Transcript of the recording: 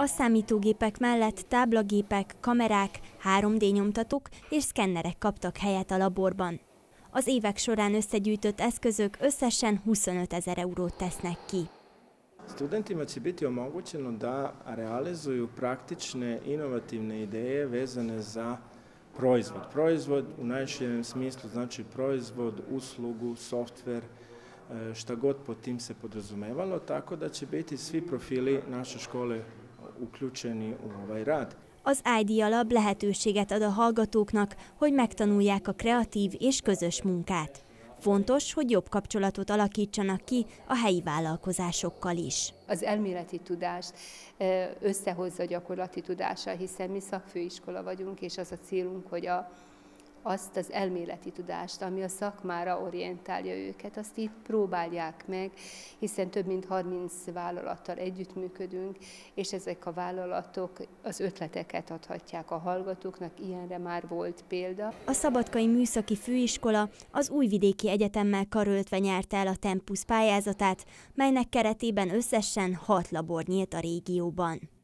A számítógépek mellett táblagépek, kamerák, 3D nyomtatók és szkennerek kaptak helyet a laborban. Az évek során összegyűjtött eszközök összesen 25 ezer eurót tesznek ki. Studentima će biti omogućeno da realizuju praktične inovativne ideje vezane za proizvod. Proizvod u najširem smislu znači proizvod, uslugu, softver, e, šta god pod tim se podrazumevalo, tako da će biti svi profili naše škole uključeni u ovaj rad. Az ID alap lehetőséget ad a hallgatóknak, hogy megtanulják a kreatív és közös munkát. Fontos, hogy jobb kapcsolatot alakítsanak ki a helyi vállalkozásokkal is. Az elméleti tudást összehozza a gyakorlati tudással, hiszen mi szakfőiskola vagyunk, és az a célunk, hogy a azt az elméleti tudást, ami a szakmára orientálja őket, azt itt próbálják meg, hiszen több mint 30 vállalattal együttműködünk, és ezek a vállalatok az ötleteket adhatják a hallgatóknak, ilyenre már volt példa. A Szabadkai Műszaki Főiskola az Újvidéki Egyetemmel karöltve nyerte el a Tempus pályázatát, melynek keretében összesen hat labor nyílt a régióban.